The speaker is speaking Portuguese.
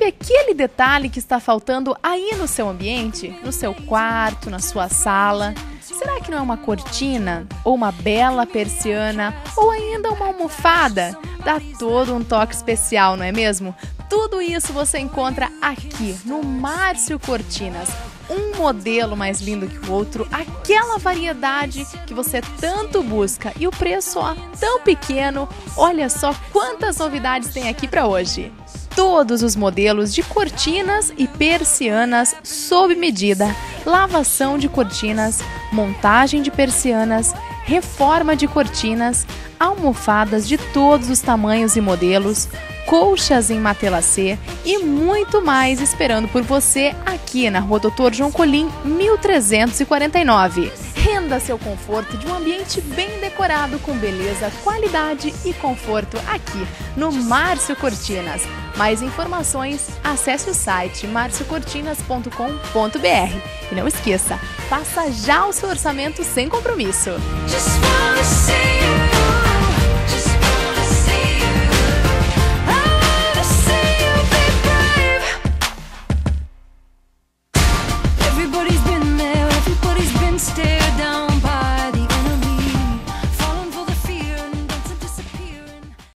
Sabe aquele detalhe que está faltando aí no seu ambiente? No seu quarto, na sua sala? Será que não é uma cortina? Ou uma bela persiana? Ou ainda uma almofada? Dá todo um toque especial, não é mesmo? Tudo isso você encontra aqui no Márcio Cortinas. Um modelo mais lindo que o outro, aquela variedade que você tanto busca e o preço ó, tão pequeno. Olha só quantas novidades tem aqui para hoje todos os modelos de cortinas e persianas sob medida, lavação de cortinas, montagem de persianas, reforma de cortinas, almofadas de todos os tamanhos e modelos, colchas em matelacê e muito mais esperando por você aqui na Rua Doutor João Colim, 1349. Renda seu conforto de um ambiente bem decorado com beleza, qualidade e conforto aqui no Márcio Cortinas. Mais informações, acesse o site marciocortinas.com.br. E não esqueça, faça já o seu orçamento sem compromisso. Everybody's